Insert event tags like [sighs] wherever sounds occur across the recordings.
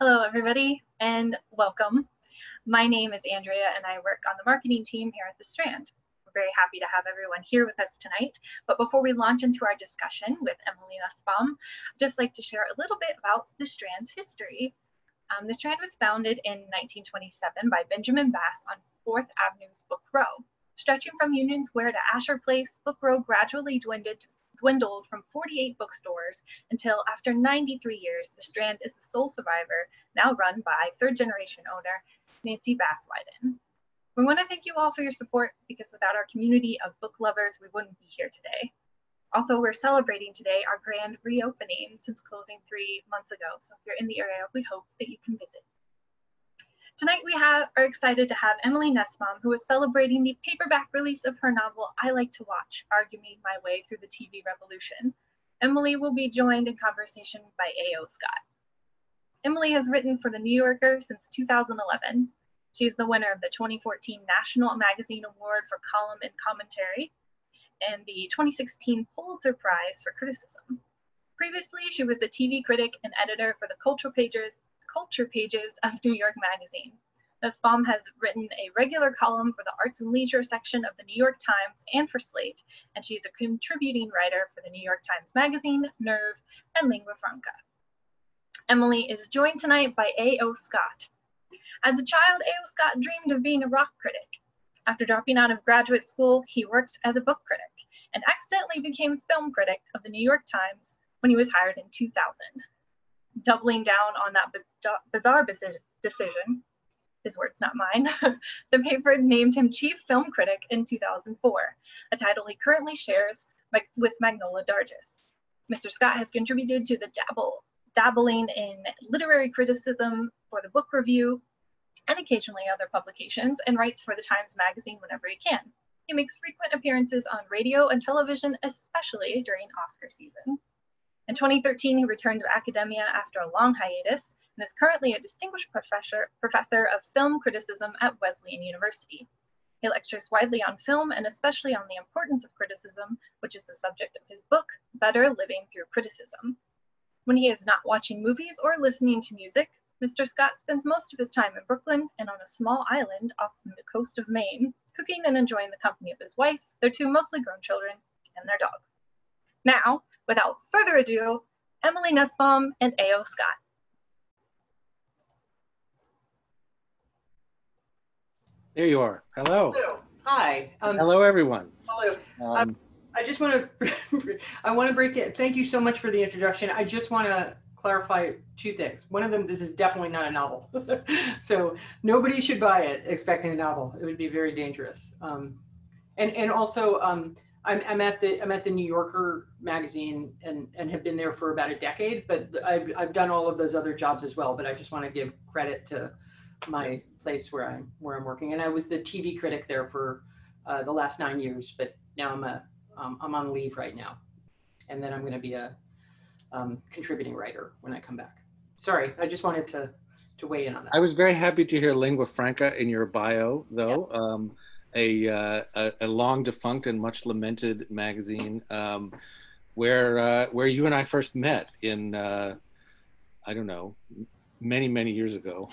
Hello, everybody, and welcome. My name is Andrea, and I work on the marketing team here at The Strand. We're very happy to have everyone here with us tonight. But before we launch into our discussion with Emily Nussbaum, I'd just like to share a little bit about The Strand's history. Um, the Strand was founded in 1927 by Benjamin Bass on 4th Avenue's Book Row. Stretching from Union Square to Astor Place, Book Row gradually dwindled to dwindled from 48 bookstores until after 93 years, the Strand is the sole survivor, now run by third generation owner Nancy Bass-Wyden. We want to thank you all for your support because without our community of book lovers, we wouldn't be here today. Also, we're celebrating today our grand reopening since closing three months ago. So if you're in the area, we hope that you can visit. Tonight we have, are excited to have Emily Nussbaum, who is celebrating the paperback release of her novel, I Like to Watch, Arguing My Way Through the TV Revolution. Emily will be joined in conversation by A.O. Scott. Emily has written for The New Yorker since 2011. She is the winner of the 2014 National Magazine Award for Column and Commentary and the 2016 Pulitzer Prize for Criticism. Previously, she was the TV critic and editor for the Cultural Pages culture pages of New York Magazine. Nussbaum has written a regular column for the arts and leisure section of the New York Times and for Slate, and she's a contributing writer for the New York Times Magazine, Nerve, and Lingua Franca. Emily is joined tonight by A.O. Scott. As a child, A.O. Scott dreamed of being a rock critic. After dropping out of graduate school, he worked as a book critic and accidentally became film critic of the New York Times when he was hired in 2000 doubling down on that bizarre decision, his words, not mine, [laughs] the paper named him chief film critic in 2004, a title he currently shares with Manohla Dargis. Mr. Scott has contributed to the dabble, dabbling in literary criticism for the book review and occasionally other publications and writes for the Times Magazine whenever he can. He makes frequent appearances on radio and television, especially during Oscar season. In 2013, he returned to academia after a long hiatus and is currently a distinguished professor, professor of film criticism at Wesleyan University. He lectures widely on film and especially on the importance of criticism, which is the subject of his book, Better Living Through Criticism. When he is not watching movies or listening to music, Mr. Scott spends most of his time in Brooklyn and on a small island off the coast of Maine, cooking and enjoying the company of his wife, their two mostly grown children, and their dog. Now, without further ado, Emily Nussbaum and A.O. Scott. There you are. Hello. Hello. Hi. Um, Hello, everyone. Hello. Um, I just want to, [laughs] I want to break it. Thank you so much for the introduction. I just want to clarify two things. One of them, this is definitely not a novel. [laughs] so nobody should buy it expecting a novel. It would be very dangerous. Um, and, and also, um, I'm, I'm at the I'm at the New Yorker magazine and and have been there for about a decade. But I've I've done all of those other jobs as well. But I just want to give credit to my place where I'm where I'm working. And I was the TV critic there for uh, the last nine years. But now I'm a um, I'm on leave right now, and then I'm going to be a um, contributing writer when I come back. Sorry, I just wanted to to weigh in on that. I was very happy to hear lingua franca in your bio, though. Yeah. Um, a, uh, a, a, long defunct and much lamented magazine um, where uh, where you and I first met in uh, I don't know many many years ago.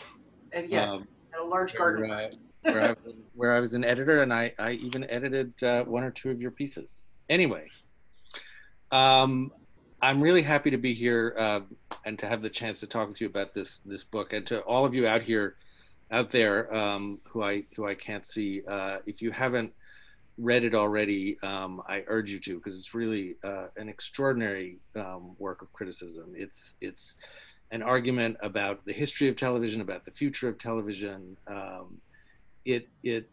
And yes, um, at a large garden. Where, [laughs] where, I was, where, I was, an editor, and I, I even edited uh, one or two of your pieces. Anyway, um, I'm really happy to be here uh, and to have the chance to talk with you about this this book, and to all of you out here out there um, who I who I can't see. Uh, if you haven't read it already, um, I urge you to because it's really uh, an extraordinary um, work of criticism. It's it's an argument about the history of television, about the future of television. Um, it it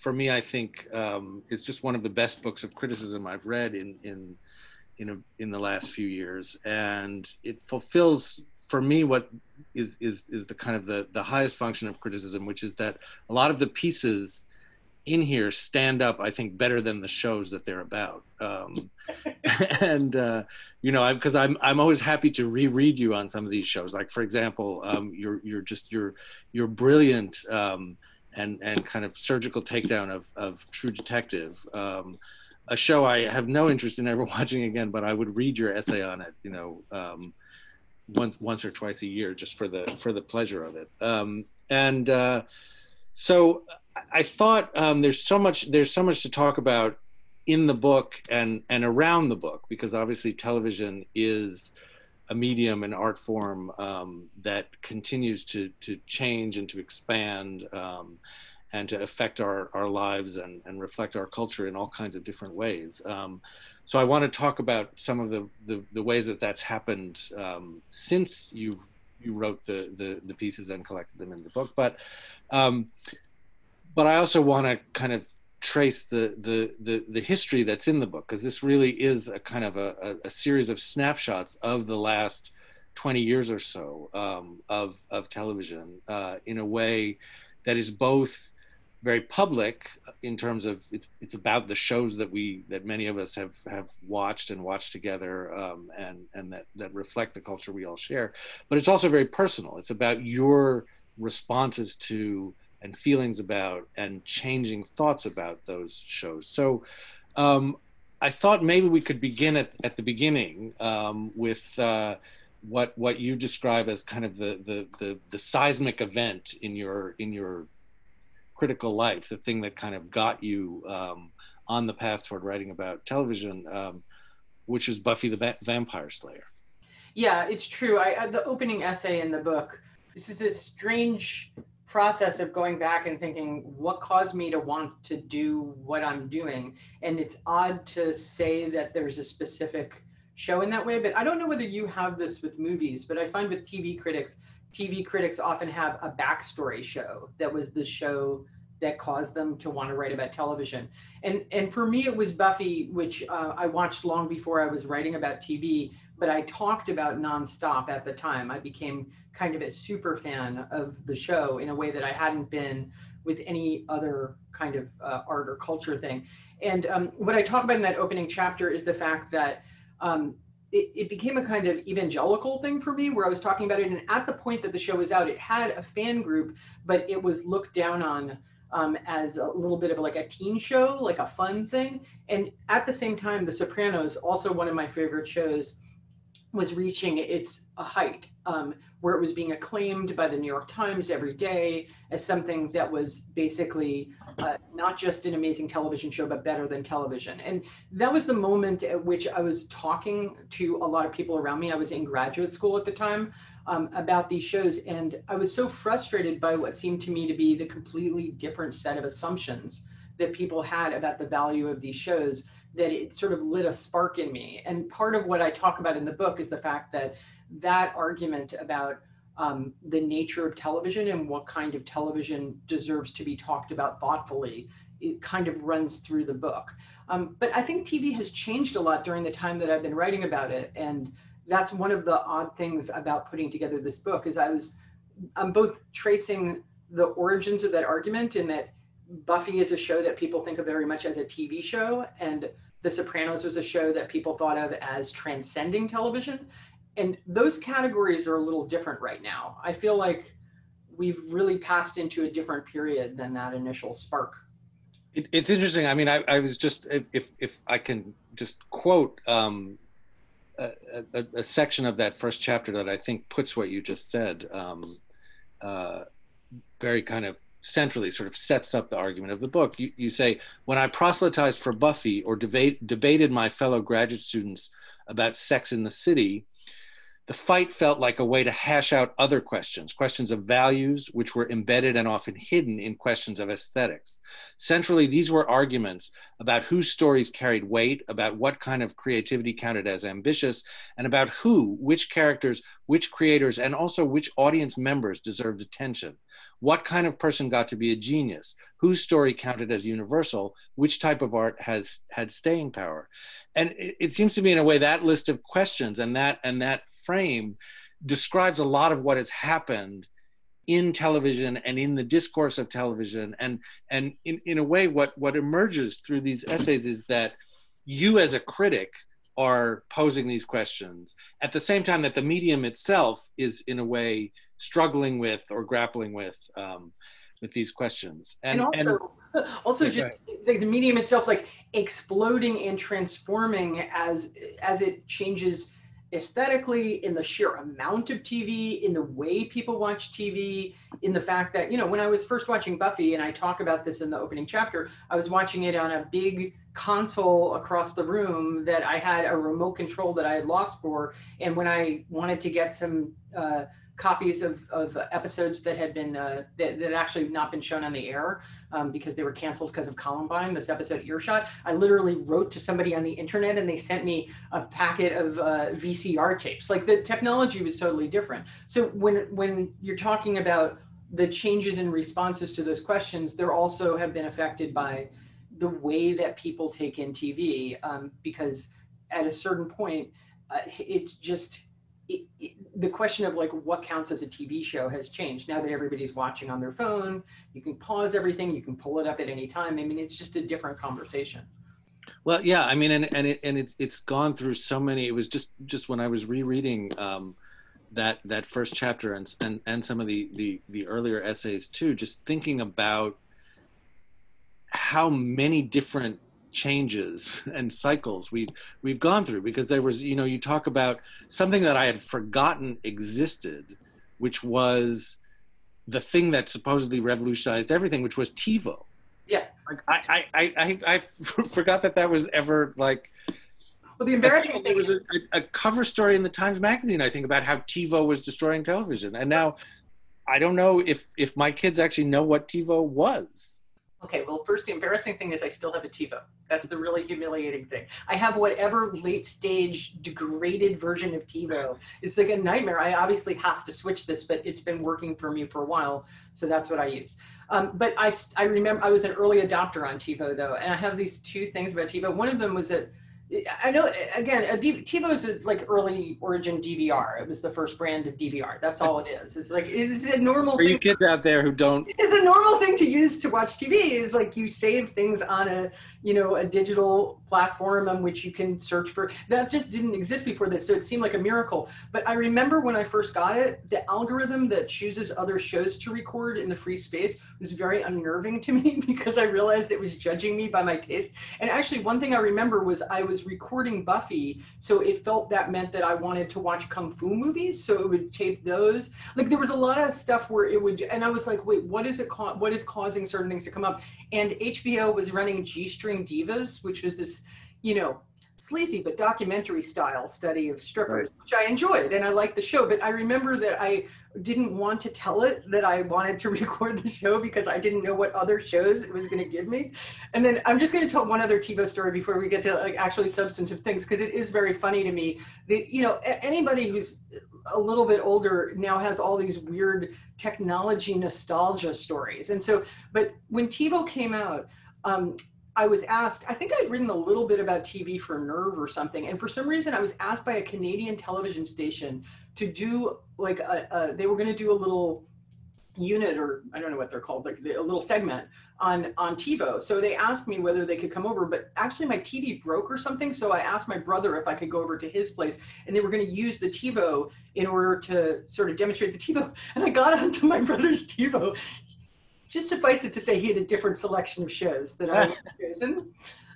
for me, I think um, is just one of the best books of criticism I've read in in in, a, in the last few years, and it fulfills for me what is is is the kind of the the highest function of criticism which is that a lot of the pieces in here stand up i think better than the shows that they're about. Um, [laughs] and uh, you know because I'm, I'm always happy to reread you on some of these shows. Like for example um, you're you're just you're you're brilliant um, and and kind of surgical takedown of of true detective. Um, a show i have no interest in ever [laughs] watching again but i would read your essay on it you know um, once once or twice a year just for the for the pleasure of it. Um, and uh, so I thought um, there's so much there's so much to talk about in the book and and around the book because obviously television is a medium and art form um, that continues to to change and to expand um, and to affect our, our lives and, and reflect our culture in all kinds of different ways. Um, so I want to talk about some of the, the, the ways that that's happened um, since you've you wrote the, the, the pieces and collected them in the book, but um, but I also want to kind of trace the, the the the history that's in the book because this really is a kind of a, a, a, series of snapshots of the last 20 years or so um, of of television uh, in a way that is both very public in terms of it's it's about the shows that we that many of us have have watched and watched together um, and and that that reflect the culture we all share. But it's also very personal. It's about your responses to and feelings about and changing thoughts about those shows. So um, I thought maybe we could begin at, at the beginning um, with uh, what what you describe as kind of the, the the the seismic event in your in your critical life, the thing that kind of got you um, on the path toward writing about television, um, which is Buffy the ba- Vampire Slayer. Yeah, it's true. I, the opening essay in the book. This is a strange process of going back and thinking what caused me to want to do what I'm doing. And it's odd to say that there's a specific show in that way, but I don't know whether you have this with movies, but I find with TV critics, TV critics often have a backstory show that was the show that caused them to want to write about television. And and for me, it was Buffy, which uh, I watched long before I was writing about TV. But I talked about nonstop at the time. I became kind of a super fan of the show in a way that I hadn't been with any other kind of uh, art or culture thing. And um, what I talk about in that opening chapter is the fact that um, it, it, became a kind of evangelical thing for me where I was talking about it. And at the point that the show was out, it had a fan group, but it was looked down on um, as a little bit of like a teen show, like a fun thing. And at the same time, The Sopranos, also one of my favorite shows, was reaching its height, um, where it was being acclaimed by the New York Times every day as something that was basically uh, not just an amazing television show, but better than television. And that was the moment at which I was talking to a lot of people around me. I was in graduate school at the time um, about these shows, and I was so frustrated by what seemed to me to be the completely different set of assumptions that people had about the value of these shows that it sort of lit a spark in me. And part of what I talk about in the book is the fact that that argument about um, the nature of television and what kind of television deserves to be talked about thoughtfully, it kind of runs through the book. Um, but I think TV has changed a lot during the time that I've been writing about it. And that's one of the odd things about putting together this book is I was, I'm both tracing the origins of that argument in that Buffy is a show that people think of very much as a TV show, and The Sopranos was a show that people thought of as transcending television. And those categories are a little different right now. I feel like we've really passed into a different period than that initial spark. It, it's interesting. I mean, I, I was just, if, if, I can just quote um, a, a, a, section of that first chapter that I think puts what you just said um, uh, very kind of centrally sort of sets up the argument of the book. You, you say, when I proselytized for Buffy or debate, debated my fellow graduate students about sex in the city, the fight felt like a way to hash out other questions, questions of values, which were embedded and often hidden in questions of aesthetics. Centrally, these were arguments about whose stories carried weight, about what kind of creativity counted as ambitious, and about who, which characters, which creators, and also which audience members deserved attention. What kind of person got to be a genius? Whose story counted as universal? Which type of art has had staying power? And it, it seems to me, in a way, that list of questions and that and that frame describes a lot of what has happened in television and in the discourse of television. And and in, in a way what what emerges through these essays is that you as a critic are posing these questions. At the same time that the medium itself is in a way struggling with or grappling with um, with these questions. And, and also and, [laughs] also yeah, just the, the medium itself like exploding and transforming as as it changes aesthetically, in the sheer amount of TV, in the way people watch TV, in the fact that, you know, when I was first watching Buffy, and I talk about this in the opening chapter, I was watching it on a big console across the room that I had a remote control that I had lost for. And when I wanted to get some, uh, copies of, of episodes that had been uh, that, that actually not been shown on the air um, because they were canceled because of Columbine. This episode Earshot. I literally wrote to somebody on the internet and they sent me a packet of uh, VCR tapes. Like the technology was totally different. So when when you're talking about the changes in responses to those questions, there also have been affected by the way that people take in TV um, because at a certain point, uh, it's just it, it, the question of like what counts as a TV show has changed now that everybody's watching on their phone. You can pause everything, you can pull it up at any time. I mean, it's just a different conversation. Well, yeah, I mean, and and it and it's it's gone through so many. It was just just when I was rereading um, that that first chapter and and and some of the the the earlier essays too, just thinking about how many different changes [laughs] and cycles we've we've gone through because there was you know you talk about something that I had forgotten existed, which was the thing that supposedly revolutionized everything, which was TiVo. Yeah, like I I I I, [laughs] forgot that that was ever like. Well, the embarrassing thing there was a, a cover story in the Times Magazine, I think, about how TiVo was destroying television, and now I don't know if if my kids actually know what TiVo was. Okay, well, first, the embarrassing thing is I still have a TiVo. That's the really humiliating thing. I have whatever late stage degraded version of TiVo. It's like a nightmare. I obviously have to switch this, but it's been working for me for a while, so that's what I use. Um, but I, I remember I was an early adopter on TiVo though, and I have these two things about TiVo. One of them was that I know again, a D- TiVo is like early origin DVR. It was the first brand of DVR. That's all it is. It's like it's a normal. For you kids out there who don't, it's a normal thing to use to watch TV. Is like you save things on a you know a digital platform on which you can search for. That just didn't exist before this, so it seemed like a miracle. But I remember when I first got it, the algorithm that chooses other shows to record in the free space was very unnerving to me [laughs] because I realized it was judging me by my taste. And actually, one thing I remember was I was was recording Buffy, so it felt that meant that I wanted to watch kung fu movies, so it would tape those. Like there was a lot of stuff where it would, and I was like, wait, what is it? What is causing certain things to come up? And HBO was running G String Divas, which was this, you know, sleazy but documentary style study of strippers, right. which I enjoyed and I liked the show. But I remember that I didn't want to tell it that I wanted to [laughs] record the show because I didn't know what other shows it was going to give me. And then I'm just going to tell one other TiVo story before we get to like actually substantive things because it is very funny to me. The, you know, anybody who's a little bit older now has all these weird technology nostalgia stories. And so, but when TiVo came out, um, I was asked, I think I'd written a little bit about TV for Nerve or something. And for some reason, I was asked by a Canadian television station to do like a, a they were going to do a little unit or I don't know what they're called, like a little segment on on TiVo. So they asked me whether they could come over, but actually my TV broke or something. So I asked my brother if I could go over to his place, and they were going to use the TiVo in order to sort of demonstrate the TiVo. [laughs] And I got onto my brother's TiVo just suffice it to say he had a different selection of shows that I had [laughs] chosen.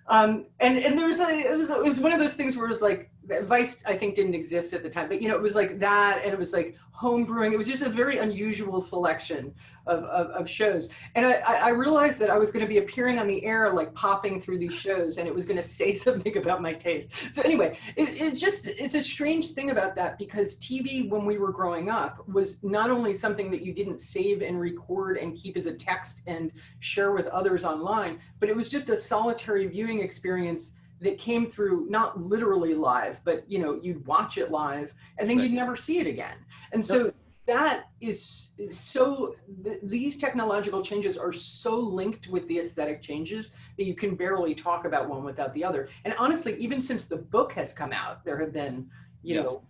Um, and and there was a it was it was one of those things where it was like Vice I think didn't exist at the time, but you know it was like that, and it was like home brewing. It was just a very unusual selection of, of, of shows. And I, I realized that I was going to be appearing on the air, like popping through these shows, and it was going [laughs] to say something about my taste. So anyway, it, it's just, it's a strange thing about that because TV, when we were growing up, was not only something that you didn't save and record and keep as a text and share with others online, but it was just a solitary viewing experience that came through not literally live, but you know, you'd watch it live and then right. you'd never see it again. And so that is so th- these technological changes are so linked with the aesthetic changes that you can barely talk about one without the other. And honestly, even since the book has come out, there have been, you yes. know,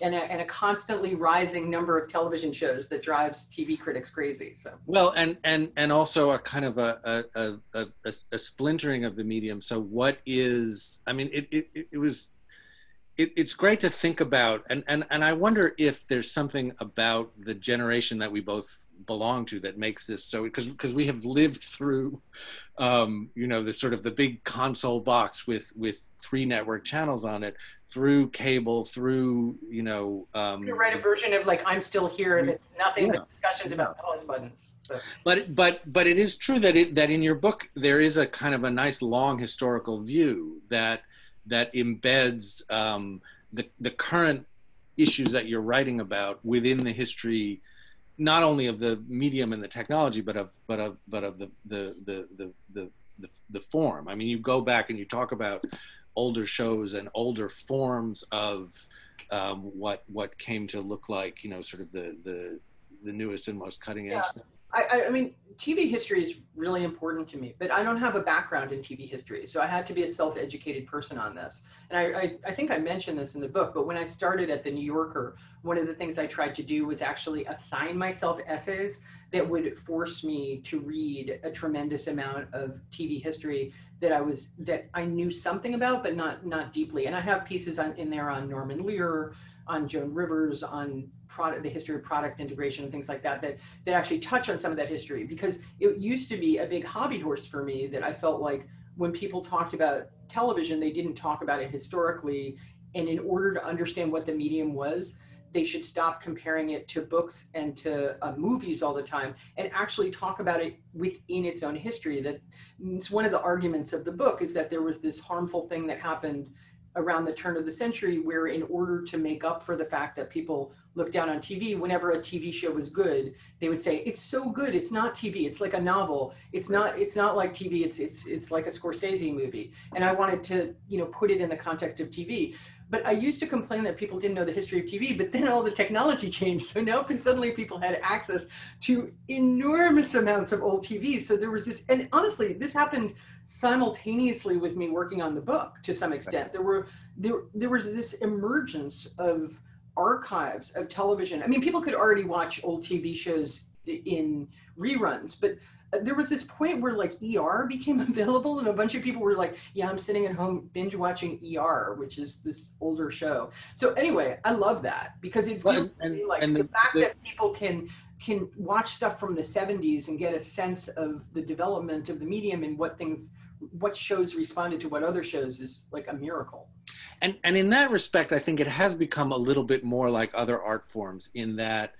and a, and a constantly rising number of television shows that drives TV critics crazy. So well, and and and also a kind of a a, a, a, a splintering of the medium. So what is? I mean, it it, it was. It, it's great to think about, and, and and I wonder if there's something about the generation that we both belong to that makes this so because because we have lived through um, you know the sort of the big console box with with three network channels on it through cable, through you know. Um, you write a version of like "I'm Still Here" that's nothing yeah. but discussions about pause buttons. So. But but but it is true that it that in your book there is a kind of a nice long historical view that that embeds um, the the current issues that you're writing about within the history not only of the medium and the technology but of but of but of the the the the the, the, the form i mean you go back and you talk about older shows and older forms of um, what what came to look like you know sort of the the the newest and most cutting edge yeah. stuff I, I mean, TV history is really important to me, but I don't have a background in TV history. So I had to be a self educated person on this. And I, I, I, think I mentioned this in the book, but when I started at the New Yorker, one of the things I tried to do was actually assign myself essays that would force me to read a tremendous amount of TV history that I was that I knew something about, but not not deeply. And I have pieces on, in there on Norman Lear, on Joan Rivers, on product, the history of product integration and things like that, that, that actually touch on some of that history. Because it used to be a big hobby horse for me that I felt like when people talked about television, they didn't talk about it historically. And in order to understand what the medium was, they should stop comparing it to books and to uh, movies all the time and actually talk about it within its own history. That it's one of the arguments of the book is that there was this harmful thing that happened around the turn of the century where in order to make up for the fact that people look down on TV whenever a TV show was good they would say it's so good it's not TV it's like a novel it's not it's not like TV it's it's it's like a Scorsese movie and I wanted to you know put it in the context of TV but I used to complain that people didn't know the history of TV, but then all the technology [laughs] changed. So now [laughs] suddenly people had access to enormous amounts of old TVs. So there was this, and honestly, this happened simultaneously with me working on the book to some extent. There were there there was this emergence of archives of television. I mean, people could already watch old TV shows in reruns, but there was this point where like ER became [laughs] available, and a bunch of people were like, "Yeah, I'm sitting at home binge watching ER, which is this older show." So anyway, I love that because it feels and, like and the, the, fact the, that people can can watch stuff from the 70s and get a sense of the development of the medium and what things what shows responded to what other shows is like a miracle. And and in that respect i think it has become a little bit more like other art forms in that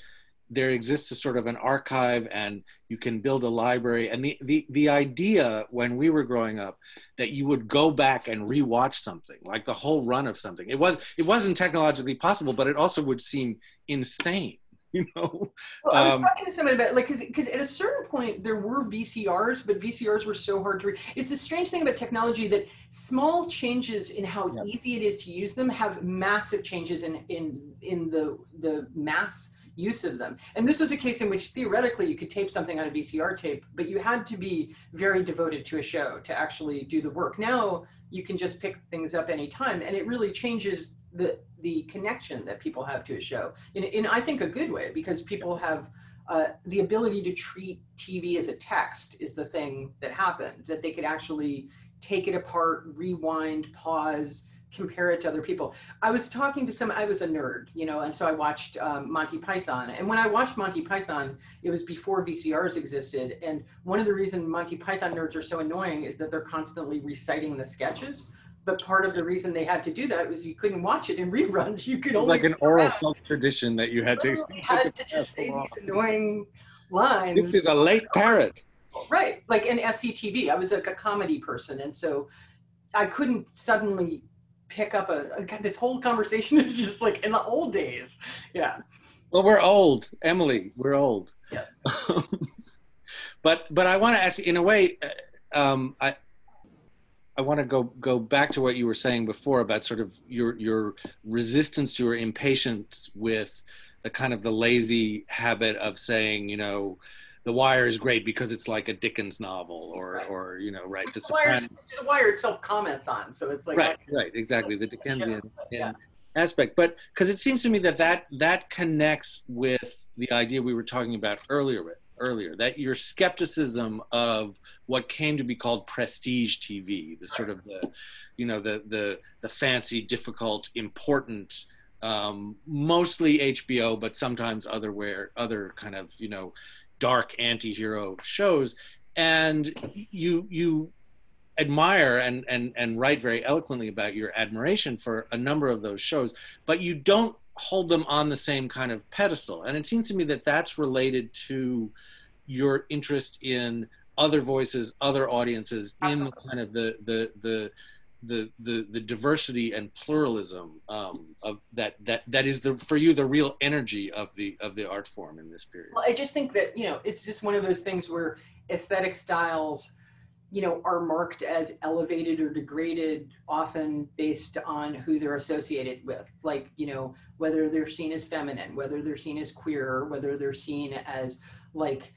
there exists a sort of an archive and you can build a library. And the, the the idea when we were growing up that you would go back and rewatch something like the whole run of something. It was it wasn't technologically possible but it also would seem insane [laughs] you know well, i was um, talking to somebody about like because at a certain point there were vcrs but vcrs were so hard to read it's a strange thing about technology that small changes in how yeah. easy it is to use them have massive changes in in in the the mass use of them. And this was a case in which theoretically you could tape something on a VCR tape, but you had to be very devoted to a show to actually do the work. Now you can just pick things up anytime and it really changes the the connection that people have to a show in, in I think a good way because people have uh, the ability to treat TV as a text is the thing that happened that they could actually take it apart, rewind, pause, compare it to other people. I was talking to some, I was a nerd, you know, and so I watched um, Monty Python. And when I watched Monty Python, it was before VCRs existed. And one of the reasons Monty Python nerds are so annoying is that they're constantly reciting the sketches. But part of the reason they had to do that was you couldn't watch it in [laughs] reruns. You could only like an oral folk tradition that you had to had to just say these annoying lines. This is a late parrot. Right, like an SCTV. I was like a comedy person, and so I couldn't suddenly pick up a, this whole conversation [laughs] is just like in the old days. Yeah. Well, we're old, Emily. We're old. Yes. [laughs] but but I want to ask you in a way. Uh, um, I I want to go go back to what you were saying before about sort of your your resistance your impatience with the kind of the lazy habit of saying, you know, the Wire is great because it's like a Dickens novel, or right. or you know, right? The, the, Wire, the Wire itself comments on, so it's like right, right, exactly the Dickensian yeah. aspect. But because it seems to me that that that connects with the idea we were talking about earlier earlier that your skepticism of what came to be called prestige TV, the sort of the, you know, the the the fancy, difficult, important, um, mostly HBO, but sometimes otherwhere, other kind of you know dark anti-hero shows. And you you admire and and and write very eloquently about your admiration for a number of those shows, but you don't hold them on the same kind of pedestal. And it seems to me that that's related to your interest in other voices, other audiences, Absolutely. in kind of the the the the the, the diversity and pluralism um, of that that that is the for you the real energy of the of the art form in this period. Well, I just think that you know it's just one of those things where aesthetic styles you know are marked as elevated or degraded often based on who they're associated with. Like you know whether they're seen as feminine whether they're seen as queer whether they're seen as like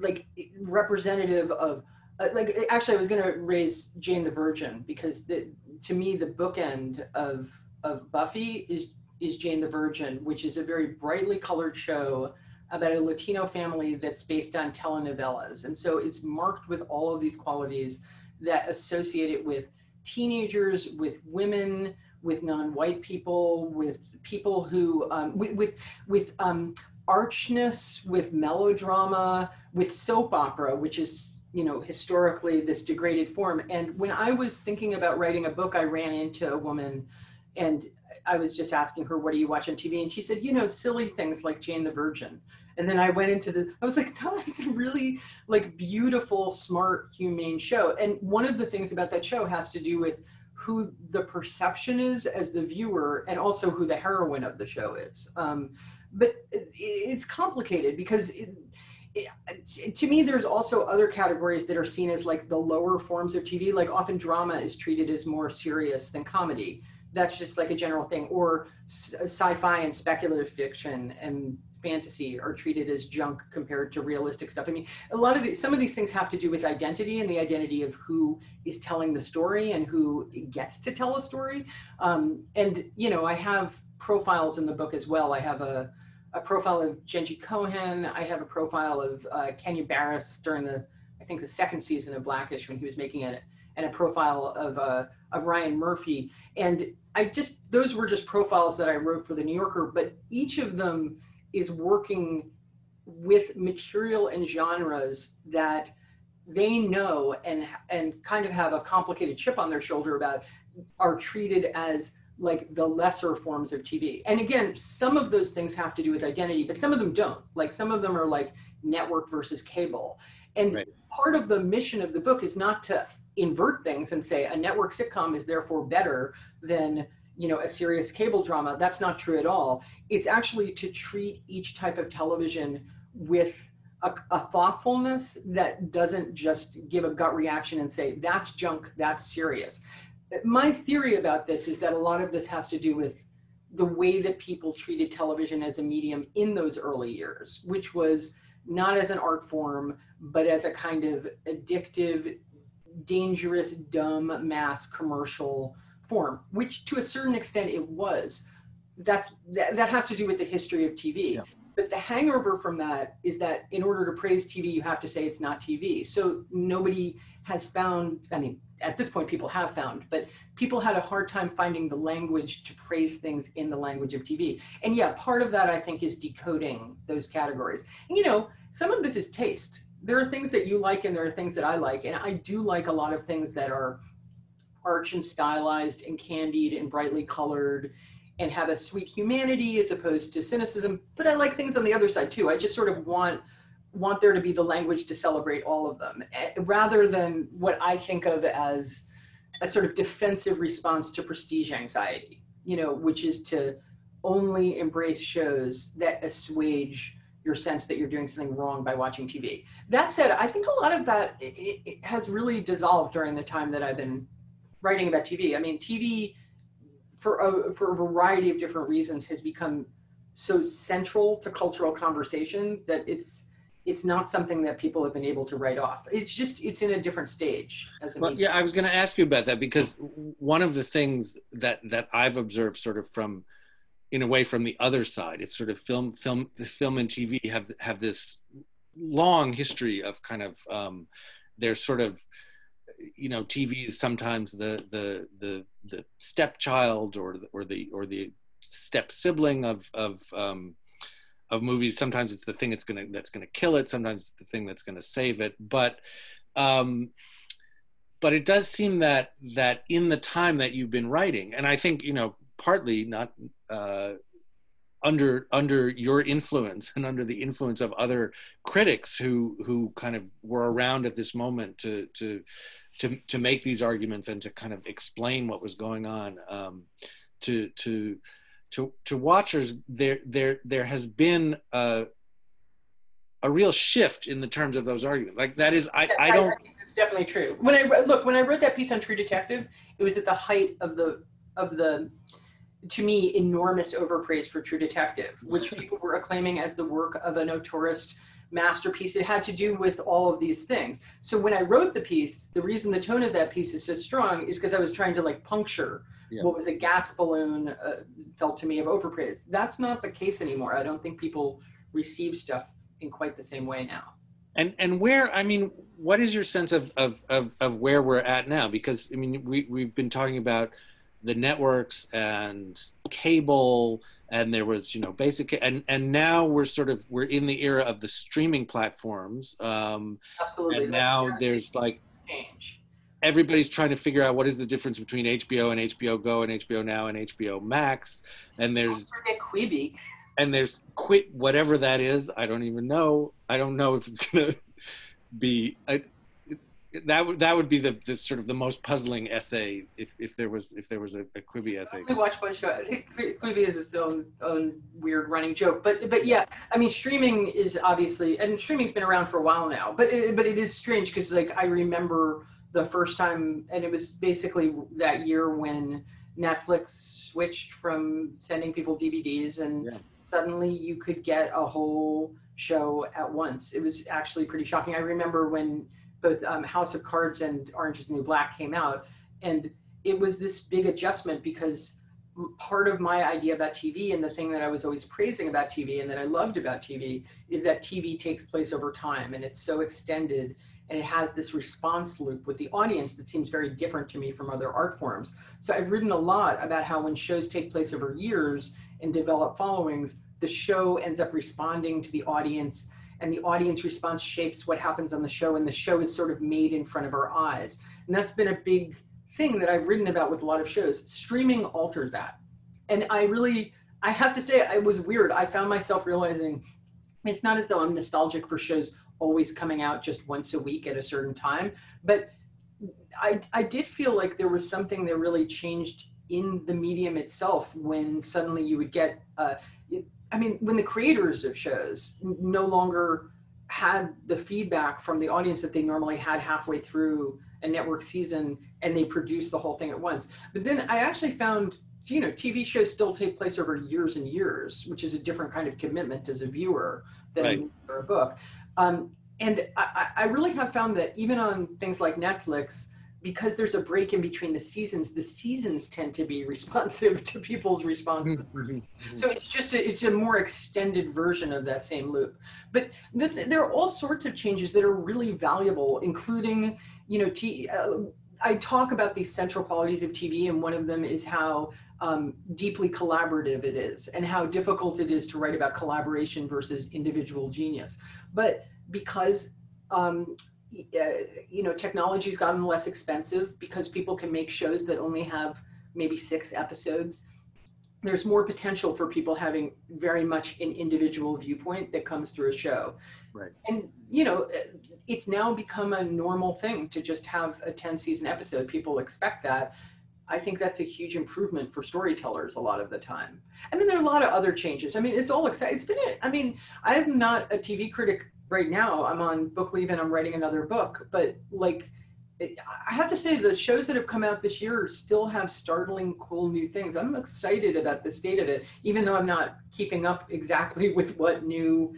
like representative of uh, like actually i was going to raise jane the virgin because the, to me the bookend of of buffy is is jane the virgin which is a very brightly colored show about a latino family that's based on telenovelas. And so it's marked with all of these qualities that associate it with teenagers with women with non-white people with people who um, with with, with um, archness with melodrama with soap opera which is you know historically this degraded form. And when i was thinking about writing a book i ran into a woman and i was just asking her what do you watch on tv and she said you know silly things like jane the virgin. And then i went into the i was like [laughs] no it's a really like beautiful smart humane show. And one of the things about that show has to do with who the perception is as the viewer and also who the heroine of the show is. Um, but it's complicated because it, it, to me there's also other categories that are seen as like the lower forms of tv like often drama is treated as more serious than comedy that's just like a general thing or sci-fi and speculative fiction and fantasy are treated as junk compared to realistic stuff. I mean a lot of these some of these things have to do with identity and the identity of who is telling the story and who gets to tell a story. Um, and you know i have profiles in the book as well. I have a a profile of Jenji Kohan. I have a profile of uh, Kenya Barris during the, I think the second season of Blackish when he was making it, and a profile of uh, of Ryan Murphy. And I just those were just profiles that I wrote for the New Yorker, but each of them is working with material and genres that they know and and kind of have a complicated chip on their shoulder about are treated as like the lesser forms of TV. And again, some of those things have to do with identity, but some of them don't. Like some of them are like network versus cable. And right. part of the mission of the book is not to invert things and say a network sitcom is therefore better than you know a serious cable drama. That's not true at all. It's actually to treat each type of television with a, a, thoughtfulness that doesn't just give a gut reaction and say that's junk that's serious. My theory about this is that a lot of this has to do with the way that people treated television as a medium in those early years, which was not as an art form, but as a kind of addictive, dangerous, dumb mass commercial form, which to a certain extent it was. That's that, that has to do with the history of TV. Yeah. But the hangover from that is that in order to praise TV, you have to say it's not TV. So nobody has found, I mean, at this point people have found but people had a hard time finding the language to praise things in the language of tv and yeah part of that i think is decoding those categories and you know some of this is taste there are things that you like and there are things that i like. And i do like a lot of things that are arch and stylized and candied and brightly colored and have a sweet humanity as opposed to cynicism. But i like things on the other side too. I just sort of want want there to be the language to celebrate all of them eh, rather than what I think of as a sort of defensive response to prestige anxiety, you know, which is to only embrace shows that assuage your sense that you're doing something wrong by watching TV. That said, I think a lot of that it, it has really dissolved during the time that I've been writing about TV. I mean, TV for a, for a variety of different reasons has become so central to cultural conversation that it's it's not something that people have been able to write off. It's just it's in a different stage. As well, yeah, I was going to ask you about that because one of the things that that I've observed, sort of from, in a way, from the other side, it's sort of film, film, film and TV have have this long history of kind of um, there's sort of you know TV is sometimes the the the the stepchild or the, or the or the step sibling of of um, of movies. Sometimes it's the thing that's gonna that's gonna kill it. Sometimes it's the thing that's gonna save it. But um but it does seem that that in the time that you've been writing, and I think you know partly not uh, under under your influence and under the influence of other critics who who kind of were around at this moment to to to to make these arguments and to kind of explain what was going on um, to to to to watchers there there there has been a a real shift in the terms of those arguments. Like that is i i don't it's definitely true. When i look when i wrote that piece on true detective it was at the height of the of the to me, enormous overpraise for True Detective, which people were acclaiming as the work of a notorious masterpiece. It had to do with all of these things. So when I wrote the piece, the reason the tone of that piece is so strong is because I was trying to like puncture yeah. what was a gas balloon, uh, felt to me of overpraise. That's not the case anymore. I don't think people receive stuff in quite the same way now. And and where I mean, what is your sense of of of, of where we're at now? Because I mean, we we've been talking about the networks and cable and there was you know basic and and now we're sort of we're in the era of the streaming platforms um absolutely and now there's like change. everybody's trying to figure out what is the difference between hbo and hbo go and hbo now and hbo max and there's quibi. and there's quit whatever that is i don't even know. I don't know if it's gonna be I, that would that would be the, the, sort of the most puzzling essay if, if there was if there was a, a Quibi essay. We watch one show. I think Quibi is its own own weird running joke, but but yeah, I mean, streaming is obviously and streaming's been around for a while now, but it, but it is strange because like I remember the first time, and it was basically that year when Netflix switched from sending people DVDs and yeah. suddenly you could get a whole show at once. It was actually pretty shocking. I remember when both um, House of Cards and Orange is the New Black came out, and it was this big adjustment because part of my idea about TV and the thing that I was always praising about TV and that I loved about TV is that TV takes place over time and it's so extended and it has this response loop with the audience that seems very different to me from other art forms. So I've written a lot about how when shows take place over years and develop followings, the show ends up responding to the audience and the audience response shapes what happens on the show and the show is sort of made in front of our eyes. And that's been a big thing that i've written about with a lot of shows. Streaming altered that. And i really i have to say it was weird. I found myself realizing it's not as though i'm nostalgic for shows always coming out just once a week at a certain time but i i did feel like there was something that really changed in the medium itself when suddenly you would get uh, I mean, when the creators of shows no longer had the feedback from the audience that they normally had halfway through a network season and they produced the whole thing at once. But then I actually found, you know, TV shows still take place over years and years, which is a different kind of commitment as a viewer than right. a book. Um, and I, I really have found that even on things like Netflix, because there's a break in between the seasons, the seasons tend to be [laughs] responsive to people's responses. [laughs] Mm-hmm. so it's just a, it's a more extended version of that same loop. But this, there are all sorts of changes that are really valuable, including you know, t- uh, I talk about these central qualities of TV, and one of them is how um, deeply collaborative it is, and how difficult it is to write about collaboration versus individual genius. But because um, you know, technology's gotten less expensive because people can make shows that only have maybe six episodes. There's more potential for people having very much an individual viewpoint that comes through a show. Right. And, you know, uh, it's now become a normal thing to just have a 10 season episode. People expect that. I think that's a huge improvement for storytellers a lot of the time. I mean, there are a lot of other changes. I mean, it's all exciting. It's been, a, I mean, I'm not a TV critic right now I'm on book leave and I'm writing another book. But like, I have to say, the shows that have come out this year still have startling, cool new things. I'm excited about the state of it, even though I'm not keeping up exactly [laughs] with what new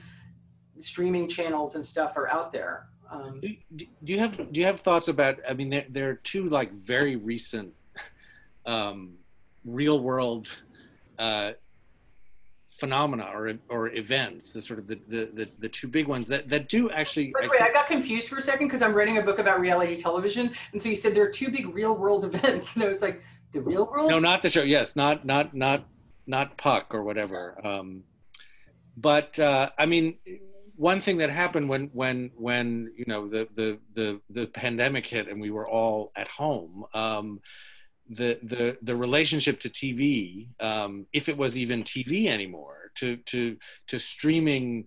streaming channels and stuff are out there. Um, do, do, you have do you have thoughts about? I mean, there, there are two like very recent, [laughs] um, real world uh, phenomena or or events, the sort of the the, the, two big ones that, that do actually. By the way, I got confused for a second because I'm writing a book about reality television, and so you said there are two big real world [laughs] events, and I was like, the real world? No, not the show. Yes, not not not not Puck or whatever. Um, but uh, I mean, one thing that happened when when when you know the the the the pandemic hit and we were all at home. Um, the the the relationship to TV, um, if it was even TV anymore, to to to streaming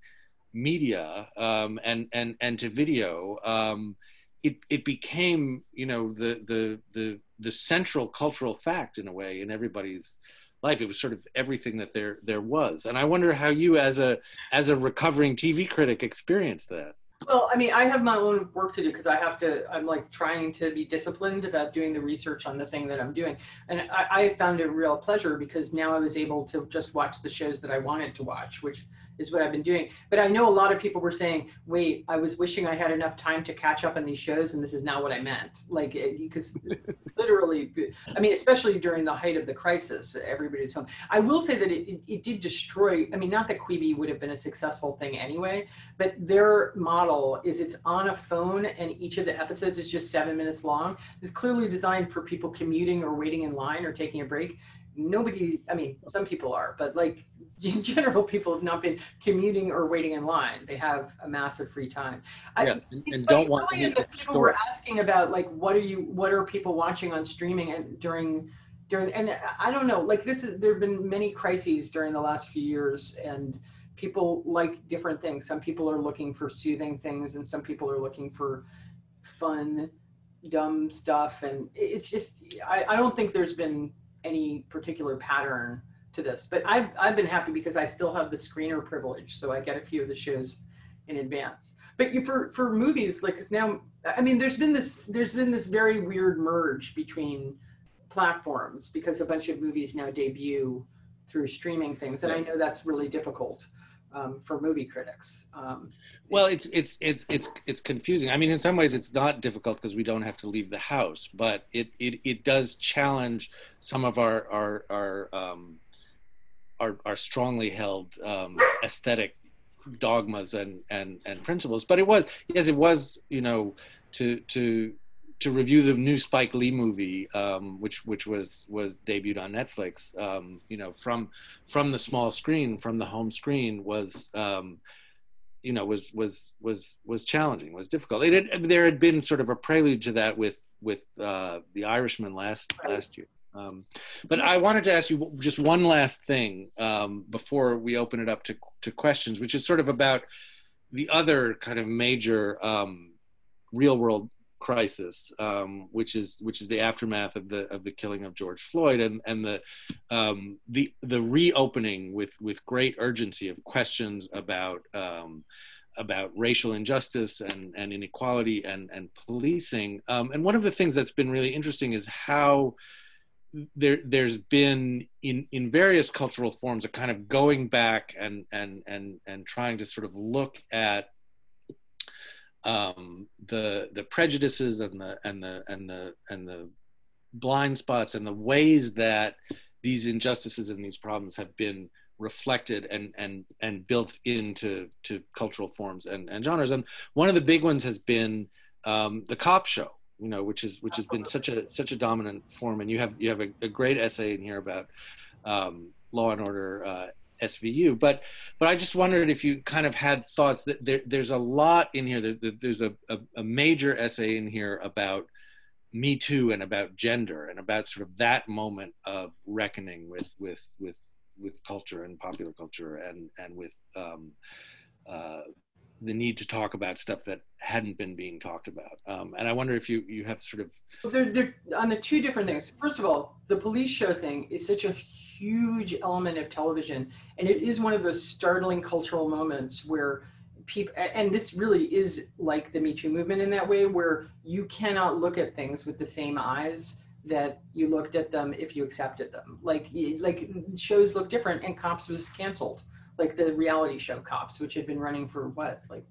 media um, and and and to video, um, it it became you know the the the the central cultural fact in a way in everybody's life. It was sort of everything that there there was, and I wonder how you, as a as a recovering TV critic, experienced that. Well, I mean, I have my own work to do because I have to. I'm like trying to be disciplined about doing the research on the thing that I'm doing, and I, I found it a real pleasure because now I was able to just watch the shows that I wanted to watch, which is what I've been doing. But I know a lot of people were saying, "Wait, I was wishing I had enough time to catch up on these shows, and this is not what I meant." Like, eh, because [laughs] literally, I mean, especially during the height of the crisis, everybody's home. I will say that it, it, it did destroy. I mean, not that Quibi would have been a successful thing anyway, but their model is it's on a phone, and each of the episodes is just seven minutes long. It's clearly designed for people commuting or waiting in line or taking a break nobody i mean some people are but like [laughs] in general people have not been commuting or waiting in line. They have a massive free time. Yeah, I, and, and don't want to people were asking about like what are you what are people watching on streaming and during during and i don't know like this is there have been many crises during the last few years and people like different things. Some people are looking for soothing things and some people are looking for fun dumb stuff and it's just i, I don't think there's been any particular pattern to this. But I've, I've been happy because I still have the screener privilege, so I get a few of the shows in advance. But for for movies, like because now, I mean, there's been this there's been this very weird merge between platforms because a bunch of movies now debut through streaming things, and I know that's really difficult. Um, for movie critics. Um, well, it's it's it's it's it's confusing. I mean, in some ways, it's not difficult because we don't have to leave the house, but it it, it does challenge some of our our our um, our, our strongly held um, aesthetic dogmas and and and principles. But it was yes, it was you know to to to review the new Spike Lee movie, um, which which was was debuted on Netflix. Um, you know, from from the small screen, from the home screen, was um, you know was was was was challenging, was difficult. It had, there had been sort of a prelude to that with with uh, the Irishman last last year. Um, but I wanted to ask you just one last thing um, before we open it up to to questions, which is sort of about the other kind of major um, real world crisis, um, which is which is the aftermath of the of the killing of George Floyd and and the um, the the reopening with with great urgency of questions about um, about racial injustice and, and inequality and and policing. Um, and one of the things that's been really interesting is how there there's been in in various cultural forms a kind of going back and and and and trying to sort of look at um, the the prejudices and the and the and the and the blind spots and the ways that these injustices and these problems have been reflected and and and built into to cultural forms and, and genres. And one of the big ones has been um, the cop show you know which is which has been such a such a dominant form. And you have you have a, a great essay in here about um, law and order uh, SVU. But but I just wondered if you kind of had thoughts that there, there's a lot in here. That, there's a, a, a major essay in here about Me Too and about gender and about sort of that moment of reckoning with with with with culture and popular culture and and with um, uh, the need to talk about stuff that hadn't been being talked about. Um, and I wonder if you you have sort of they're, they're on the two different things. First of all, the police show thing is such a huge element of television, and it is one of those startling cultural moments where people and this really is like the Me Too movement in that way, where you cannot look at things with the same eyes that you looked at them if you accepted them. Like like shows look different, and Cops was canceled like the reality show Cops, which had been running for what, like,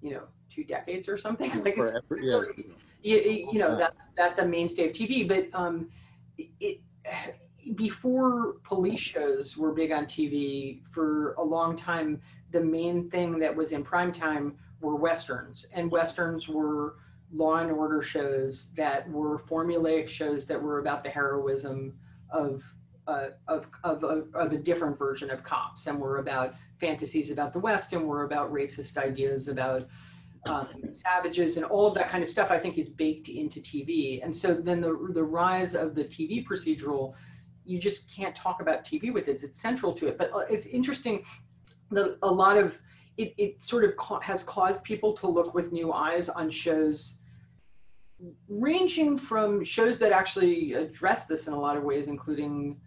you know, two decades or something. [laughs] Like Forever, yeah. you, you know, that's that's a mainstay of TV. But um, it [sighs] before police shows were big on TV for a long time. The main thing that was in prime time were westerns, and westerns were law and order shows that were formulaic shows that were about the heroism of uh, of, of, of, of, a different version of cops and were about fantasies about the West and were about racist ideas about um, savages and all of that kind of stuff. I think is baked into TV, and so then the the rise of the TV procedural, you just can't talk about TV with it. It's central to it. But uh, it's interesting. that a lot of it, it sort of ca- has caused people to look with new eyes on shows ranging from shows that actually address this in a lot of ways, including,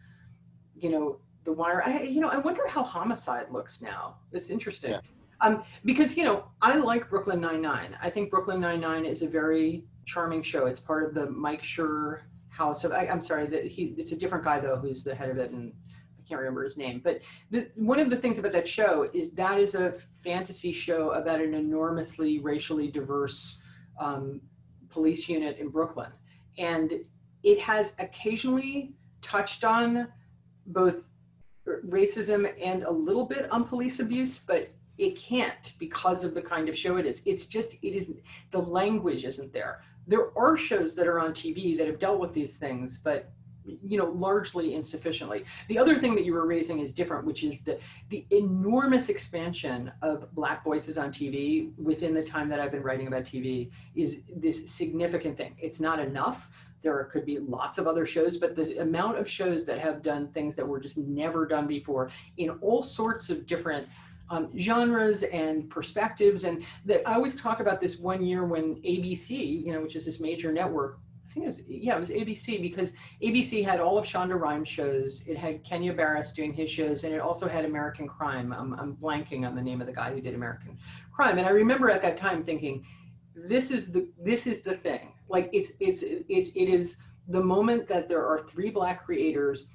you know, The Wire. I, you know, I wonder how Homicide looks now. It's interesting. Yeah. Um, because you know, I like Brooklyn Nine Nine. I think Brooklyn Nine Nine is a very charming show. It's part of the Mike Schur house of. I, I'm sorry, that he. It's a different guy though, who's the head of it, and I can't remember his name. But the, one of the things about that show is that is a fantasy show about an enormously racially diverse um, police unit in Brooklyn. And it has occasionally touched on both racism and a little bit on police abuse, but it can't because of the kind of show it is. It's just, it isn't, the language isn't there. There are shows that are on TV that have dealt with these things, but you know largely insufficiently the other thing that you were raising is different which is the the enormous expansion of black voices on tv within the time that i've been writing about tv is this significant thing it's not enough there could be lots of other shows but the amount of shows that have done things that were just never done before in all sorts of different um, genres and perspectives and that i always talk about this one year when abc you know which is this major network I think it was yeah, it was ABC because ABC had all of Shonda Rhimes shows. It had Kenya Barris doing his shows, and it also had American Crime. I'm, I'm blanking on the name of the guy who did American Crime, and I remember at that time thinking, this is the this is the thing. Like it's it's it, it is the moment that there are three black creators.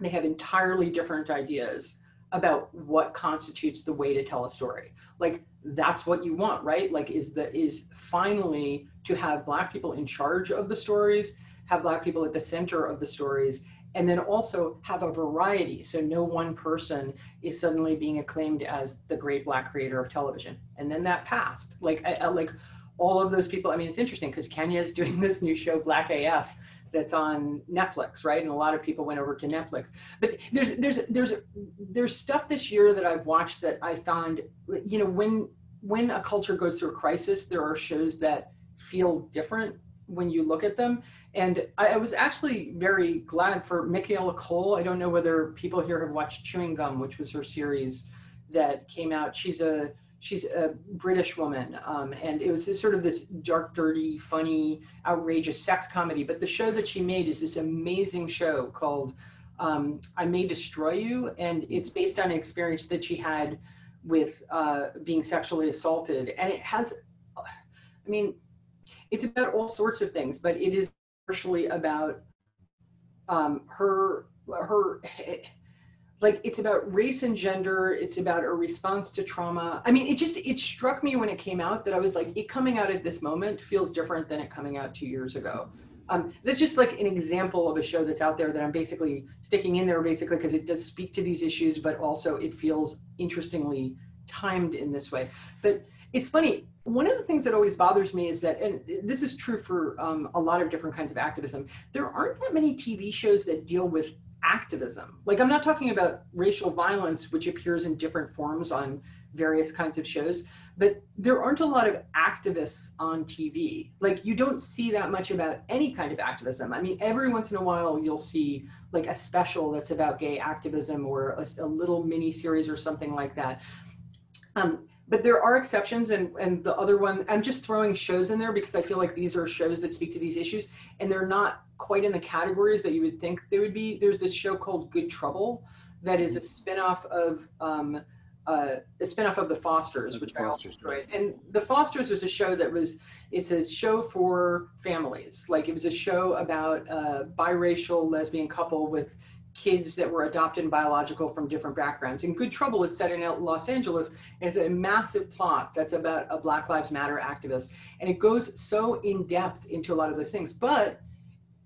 They have entirely different ideas about what constitutes the way to tell a story. Like that's what you want, right? Like is the is finally to have black people in charge of the stories, have black people at the center of the stories, and then also have a variety. So no one person is suddenly being acclaimed as the great black creator of television. And then that passed. Like I, I, like all of those people. I mean, it's interesting because Kenya is doing [laughs] this new show Black AF that's on Netflix, right? And a lot of people went over to Netflix. But there's there's there's there's stuff this year that I've watched that I found, you know, when when a culture goes through a crisis, there are shows that feel different when you look at them. And I, I was actually very glad for Michaela Coel. I don't know whether people here have watched Chewing Gum, which was her series that came out. She's a she's a British woman, um, and it was this sort of this dark, dirty, funny, outrageous sex comedy. But the show that she made is this amazing show called um, "I May Destroy You," and it's based on an experience that she had with uh, being sexually assaulted, and it has, I mean, it's about all sorts of things, but it is partially about um, her her like it's about race and gender it's about a response to trauma. I mean it just it struck me when it came out that i was like it coming out at this moment feels different than it coming out two years ago. Um, that's just like an example of a show that's out there that i'm basically sticking in there basically because it does speak to these issues but also it feels interestingly timed in this way. But it's funny one of the things that always bothers me is that and this is true for um, a lot of different kinds of activism there aren't that many tv shows that deal with activism. Like I'm not talking about racial violence, which appears in different forms on various kinds of shows, but there aren't a lot of activists on TV. Like you don't see that much about any kind of activism. I mean, every once in a while you'll see like a special that's about gay activism or a, a little mini series or something like that. Um, but there are exceptions and and the other one i'm just throwing shows in there because i feel like these are shows that speak to these issues and they're not quite in the categories that you would think they would be. There's this show called good trouble that is a spin-off of um, uh, a spin-off of the fosters which The Fosters, I enjoyed. and the fosters was a show that was it's a show for families. Like it was a show about a biracial lesbian couple with kids that were adopted and biological from different backgrounds. And Good Trouble is set in Los Angeles. And it's a massive plot that's about a Black Lives Matter activist. And it goes so in depth into a lot of those things. But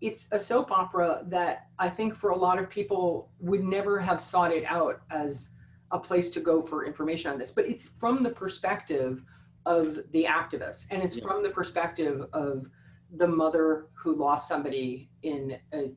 it's a soap opera that I think for a lot of people would never have sought it out as a place to go for information on this. But it's from the perspective of the activists. And it's Yeah. from the perspective of the mother who lost somebody in a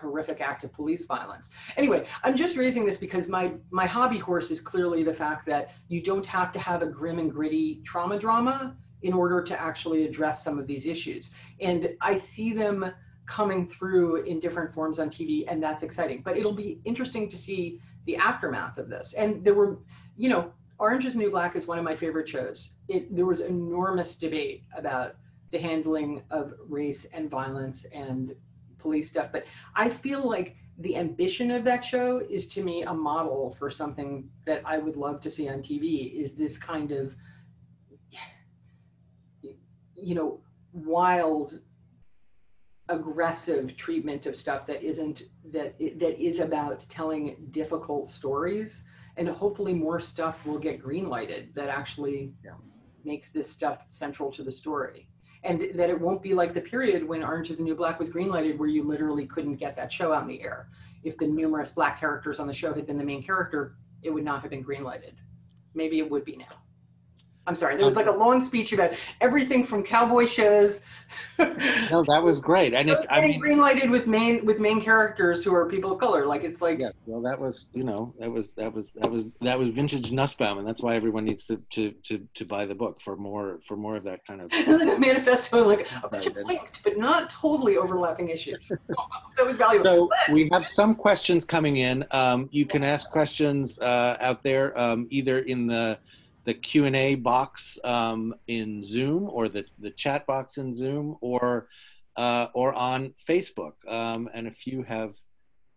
horrific act of police violence. Anyway, I'm just raising this because my my hobby horse is clearly the fact that you don't have to have a grim and gritty trauma drama in order to actually address some of these issues. And I see them coming through in different forms on TV, and that's exciting. But it'll be interesting to see the aftermath of this. And there were, you know, Orange is New Black is one of my favorite shows. It, there was enormous debate about the handling of race and violence and police stuff. But I feel like the ambition of that show is to me a model for something that I would love to see on TV is this kind of, you know, wild, aggressive treatment of stuff that isn't, that, that is about telling difficult stories. And hopefully more stuff will get greenlighted that actually yeah. makes this stuff central to the story and that it won't be like the period when Orange is the New Black was greenlighted, where you literally couldn't get that show on the air. If the numerous black characters on the show had been the main character, it would not have been greenlighted. Maybe it would be now. I'm sorry. There was like a long speech about everything from cowboy shows. [laughs] no, that was great. And if I mean, greenlighted with main with main characters who are people of color, like it's like yeah. Well, that was you know that was that was that was that was vintage Nussbaum, and that's why everyone needs to to to, to buy the book for more for more of that kind of. [laughs] Isn't a manifesto like a bunch of linked but not totally overlapping issues? [laughs] that was valuable. So we have some questions coming in. Um, you can ask questions uh, out there um, either in the the Q&A box um, in Zoom or the, the chat box in Zoom or, uh, or on Facebook. Um, and a few have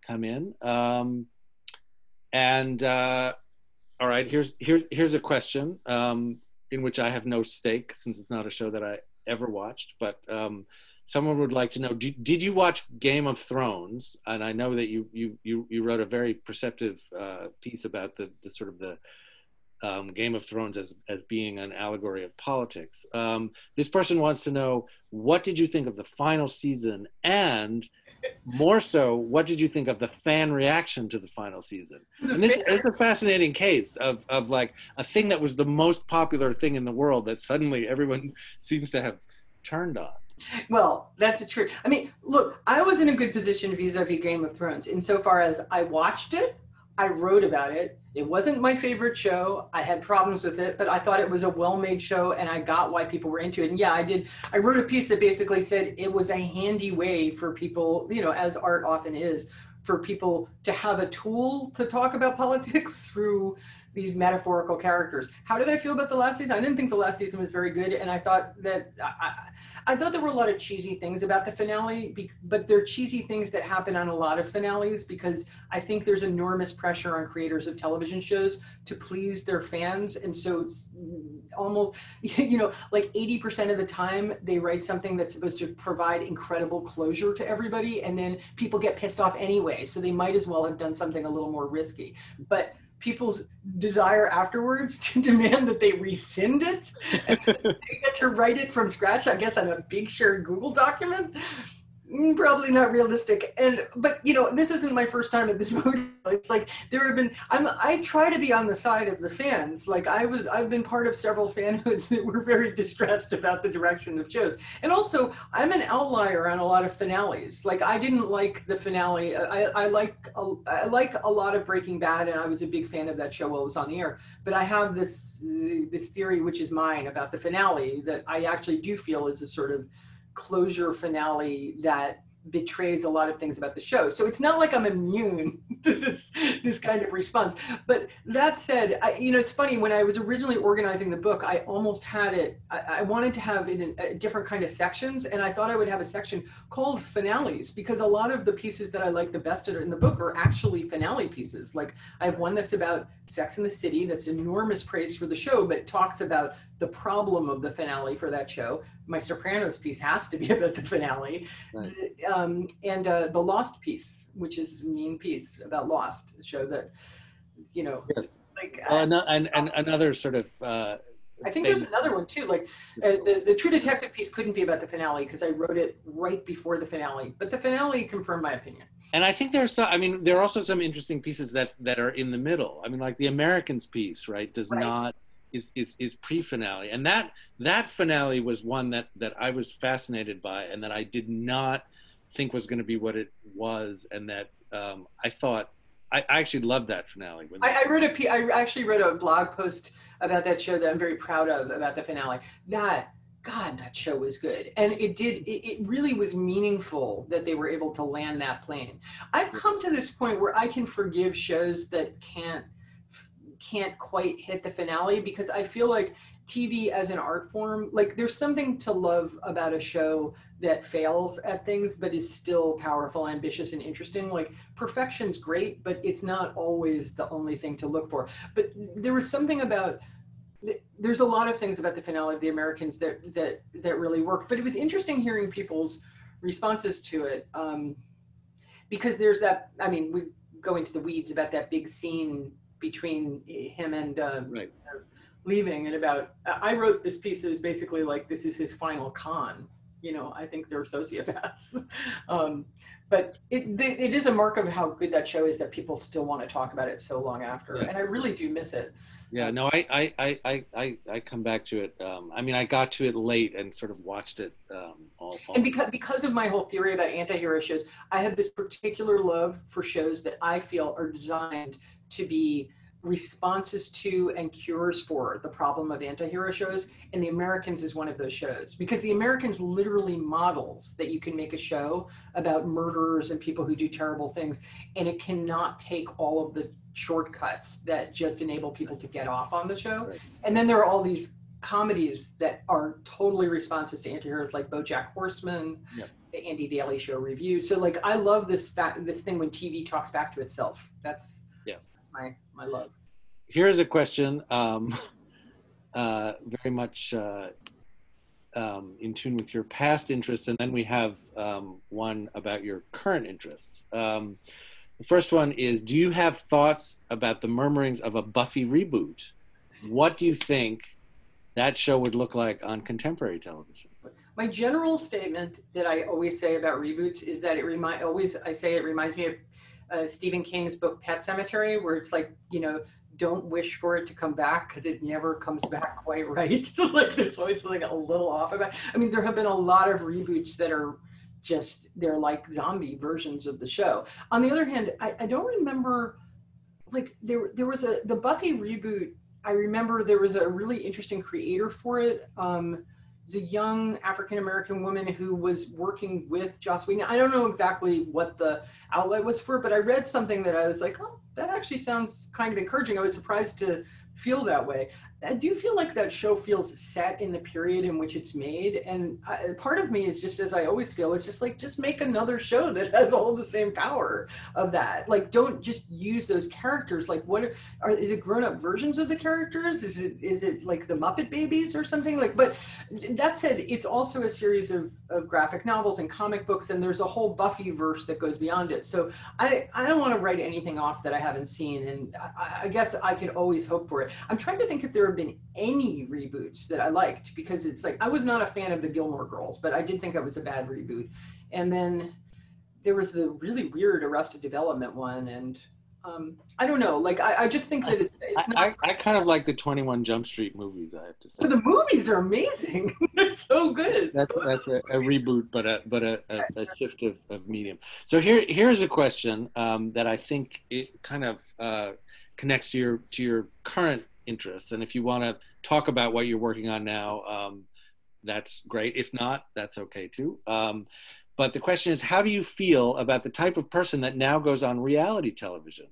come in. Um, and uh, all right, here's, here's, here's a question um, in which I have no stake since it's not a show that I ever watched, but um, someone would like to know, did, did you watch Game of Thrones? And I know that you, you, you, you wrote a very perceptive uh, piece about the, the sort of the, um, Game of Thrones as, as being an allegory of politics. Um, this person wants to know what did you think of the final season, and more so, what did you think of the fan reaction to the final season? And this is a fascinating case of, of like a thing that was the most popular thing in the world that suddenly everyone [laughs] seems to have turned on. Well, that's true. I mean, look, I was in a good position vis-a-vis Game of Thrones insofar as I watched it I wrote about it. It wasn't my favorite show. I had problems with it, but I thought it was a well-made show and I got why people were into it. And yeah, I did. I wrote a piece that basically said it was a handy way for people, you know, as art often is, for people to have a tool to talk about [laughs] politics through these metaphorical characters. How did I feel about the last season? I didn't think the last season was very good, and I thought that I, I thought there were a lot of cheesy things about the finale, but they're cheesy things that happen on a lot of finales because I think there's enormous pressure on creators of television shows to please their fans, and so it's almost [laughs] you know like 80% of the time they write something that's supposed to provide incredible closure to everybody, and then people get pissed off anyway, so they might as well have done something a little more risky, but people's desire afterwards to [laughs] demand that they rescind it and [laughs] they get to write it from scratch, I guess, on a big shared Google document. Mm, probably not realistic. And but you know this isn't my first time at this [laughs] movie. It's like there have been i'm i try to be on the side of the fans. Like i was i've been part of several [laughs] fanhoods that were very distressed about the direction of shows. And also i'm an outlier on a lot of finales. Like i didn't like the finale. I i like a, i like a lot of breaking bad and i was a big fan of that show while it was on the air. But i have this this theory which is mine about the finale that i actually do feel is a sort of closure finale that betrays a lot of things about the show. So it's not like I'm immune [laughs] to this, this kind of response. But that said, I, you know, it's funny when I was originally organizing the book, I almost had it, I, I wanted to have it in a different kind of sections. And I thought I would have a section called finales because a lot of the pieces that I like the best in the book are actually finale pieces. Like I have one that's about Sex in the City, that's enormous praise for the show, but talks about the problem of the finale for that show. My Sopranos piece has to be [laughs] about the finale, right. um, and uh, the Lost piece, which is a mean piece about Lost, show that you know, yes. like uh, no, and, and another sort of. Uh, I think there's another one too. Like uh, the the True Detective piece couldn't be about the finale because I wrote it right before the finale, but the finale confirmed my opinion. And I think there's some. I mean, there are also some interesting pieces that that are in the middle. I mean, like the Americans piece, right? Does right. not is, is, is pre-finale and that that finale was one that that i was fascinated by and that i did not think was going to be what it was, and that um, I thought I, I actually loved that finale. When I, I wrote a p- I actually wrote a blog post about that show that I'm very proud of about the finale. That God, that show was good, and it did. It, it really was meaningful that they were able to land that plane. I've come to this point where I can forgive shows that can't can't quite hit the finale because I feel like TV as an art form, like there's something to love about a show that fails at things but is still powerful, ambitious, and interesting. Like perfection's great, but it's not always the only thing to look for. But there was something about there's a lot of things about the finale of the Americans that that that really worked. But it was interesting hearing people's responses to it um, because there's that. I mean, we go into the weeds about that big scene between him and uh, right. leaving and about i wrote this piece is basically like this is his final con you know i think they're sociopaths [laughs] um, but it, it is a mark of how good that show is that people still want to talk about it so long after yeah. and i really do miss it yeah no i i i i, I come back to it um, i mean i got to it late and sort of watched it um, all, all and because because of my whole theory about anti-hero shows i have this particular love for shows that i feel are designed to be responses to and cures for the problem of anti-hero shows and the americans is one of those shows because the americans literally models that you can make a show about murderers and people who do terrible things and it cannot take all of the shortcuts that just enable people to get off on the show right. and then there are all these comedies that are totally responses to anti-heroes like bojack horseman yep. the andy daly show review so like i love this fact this thing when tv talks back to itself that's my my love. Here's a question, um, [laughs] uh, very much uh, um, in tune with your past interests, and then we have um, one about your current interests. Um, the first one is: Do you have thoughts about the murmurings of a Buffy reboot? What do you think that show would look like on contemporary television? My general statement that I always say about reboots is that it remind always I say it reminds me of Stephen King's book Pet Sematary, where it's like, you know, don't wish for it to come back because it never comes back [laughs] quite right. [laughs] like there's always something a little off about. I mean, there have been a lot of reboots that are just they're like zombie versions of the show. On the other hand, I, I don't remember like there there was a the Buffy reboot. I remember there was a really interesting creator for it. Um, a young African American woman who was working with Joss Whedon. I don't know exactly what the outlet was for, but I read something that I was like, oh, that actually sounds kind of encouraging. I was surprised to feel that way. I do feel like that show feels set in the period in which it's made. And I, part of me is just as I always feel, it's just like, just make another show that [laughs] has all the same power of that. Like, don't just use those characters. Like, what are, is it grown up versions of the characters? Is it, is it like the Muppet Babies or something? Like, but that said, it's also a series of, of graphic novels and comic books, and there's a whole Buffy verse that goes beyond it. So I, I don't want to write anything off that I haven't seen. And I, I guess I can always hope for it. I'm trying to think if there have been any reboots that I liked because it's like I was not a fan of the Gilmore Girls, but I did think it was a bad reboot. And then there was the really weird Arrested Development one, and um, I don't know. Like I, I just think that it's, it's not. I, I, kind of like the Twenty One Jump Street movies. I have to say. But the movies are amazing. [laughs] They're so good. That's that's a, a reboot, but a but a, a, a, shift of, of medium. So here here's a question um, that I think it kind of uh, connects to your to your current interests. And if you want to talk about what you're working on now, um, that's great. If not, that's okay too. Um, but the question is, how do you feel about the type of person that now goes on reality television?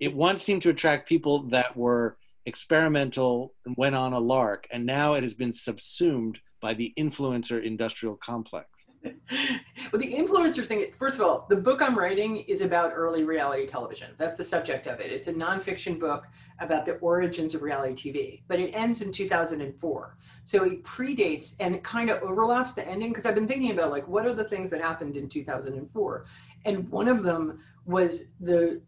It once seemed to attract people that were experimental and went on a lark, and now it has been subsumed by the influencer industrial complex. Well, the influencer thing, first of all, the book I'm writing is about early reality television. That's the subject of it. It's a nonfiction book about the origins of reality TV, but it ends in 2004. So it predates and it kind of overlaps the ending because I've been thinking about like, what are the things that happened in 2004? And one of them was the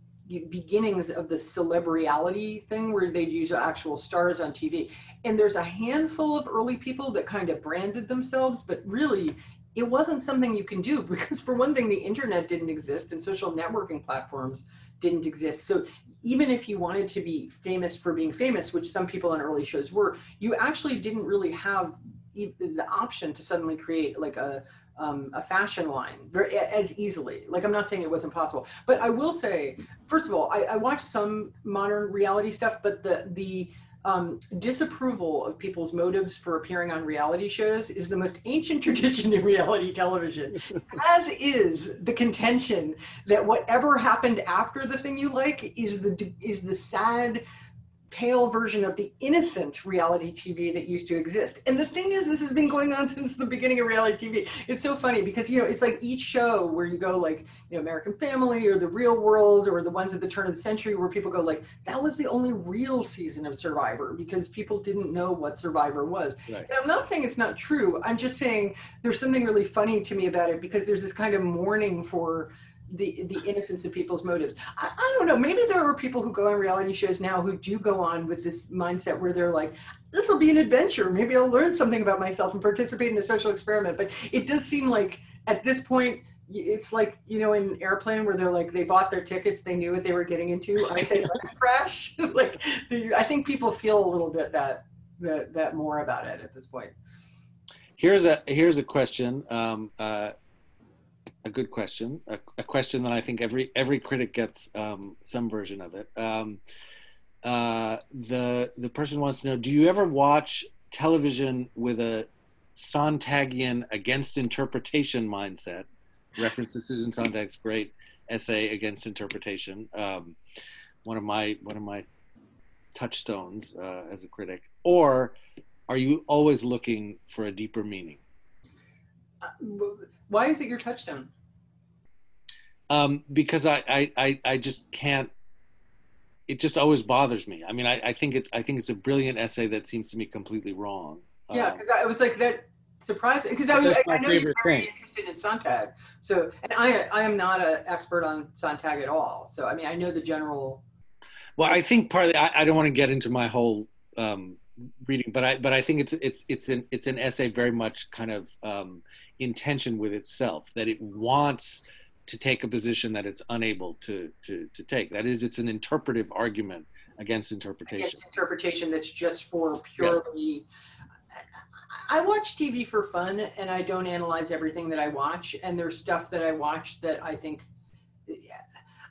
beginnings of the celebrity thing where they'd use actual stars on TV. And there's a handful of early people that kind of branded themselves, but really it wasn't something you can do [laughs] because for one thing the internet didn't exist and social networking platforms didn't exist so even if you wanted to be famous for being famous which some people on early shows were you actually didn't really have the option to suddenly create like a um, a fashion line very, as easily. Like I'm not saying it wasn't possible, but I will say, first of all, I, I watch some modern reality stuff, but the the um, disapproval of people's motives for appearing on reality shows is the most ancient [laughs] tradition in reality television, [laughs] as is the contention that whatever happened after the thing you like is the is the sad pale version of the innocent reality TV that used to exist. And the thing is, this has been going on [laughs] since the beginning of reality TV. It's so funny because, you know, it's like each show where you go like, you know, American Family or The Real World or the ones at the turn of the century where people go like, that was the only real season of Survivor because people didn't know what Survivor was. Right. And I'm not saying it's not true. I'm just saying there's something really funny to me about it because there's this kind of mourning for the the innocence of people's motives. I, I don't know. Maybe there are people who go on reality shows now who do go on with this mindset where they're like, "This will be an adventure. Maybe I'll learn something about myself and participate in a social experiment." But it does seem like at this point, it's like you know in airplane where they're like they bought their tickets, they knew what they were getting into. I say [laughs] like crash. like I think people feel a little bit that that that more about it at this point. Here's a here's a question. Um, uh, a good question, a, a, question that I think every every critic gets um, some version of it. Um, uh, the the person wants to know: Do you ever watch television with a Sontagian against interpretation mindset? Reference to Susan Sontag's great essay against interpretation. Um, one of my one of my touchstones uh, as a critic. Or are you always looking for a deeper meaning? Why is it your touchstone? Um, because I, I, I, I just can't. It just always bothers me. I mean, I, I think it's I think it's a brilliant essay that seems to me completely wrong. Yeah, because um, I was like that surprised because I was I, I know you're very thing. interested in Sontag. So and I I am not an expert on Sontag at all. So I mean I know the general. Well, I think partly I, I don't want to get into my whole um, reading, but I but I think it's it's it's an it's an essay very much kind of um, in tension with itself that it wants to take a position that it's unable to to to take. That is, it's an interpretive argument against interpretation. Against interpretation that's just for purely. I watch TV for fun, and I don't analyze everything that I watch. And there's stuff that I watch that I think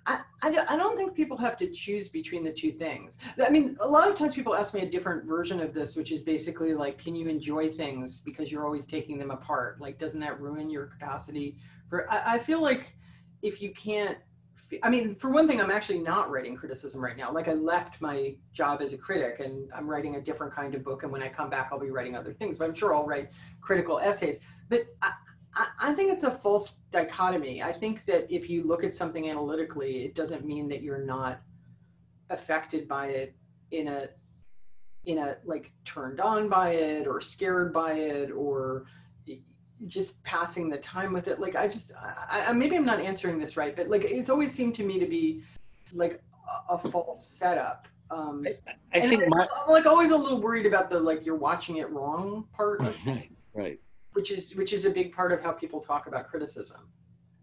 I, I, don't think people have to choose between the two things. I mean, a lot of times people ask me a different version of this, which is basically like, can you enjoy things because you're always taking them apart? Like, doesn't that ruin your capacity for? I, I feel like if you can't, I mean, for one thing, I'm actually not writing criticism right now. Like, I left my job as a critic and I'm writing a different kind of book. And when I come back, I'll be writing other things, but I'm sure I'll write critical essays. But I, I, think it's a false dichotomy. I think that if you look at something analytically, it doesn't mean that you're not affected by it in a in a like turned on by it or scared by it or just passing the time with it. Like I just I, I maybe I'm not answering this right, but like it's always seemed to me to be like a, a false setup. Um, I, I think my, I'm like always a little worried about the like you're watching it wrong part. Of, [laughs] right which is which is a big part of how people talk about criticism.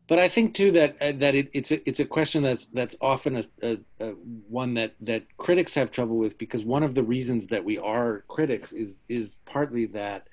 But I think too that uh, that it, it's a it's a question that's that's often a, a, a, one that that critics have trouble with because one of the reasons that we are critics is is partly that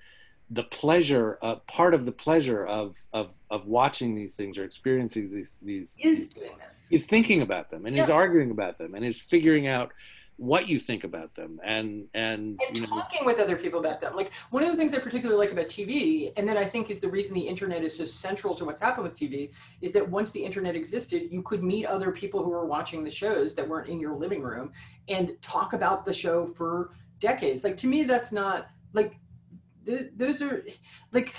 the pleasure uh, part of the pleasure of, of of watching these things or experiencing these these is doing this is thinking about them and yeah. is arguing about them and is figuring out what you think about them and and, and talking know. with other people about them like one of the things i particularly like about tv and then i think is the reason the internet is so central to what's happened with tv is that once the internet existed you could meet other people who were watching the shows that weren't in your living room and talk about the show for decades like to me that's not like th- those are like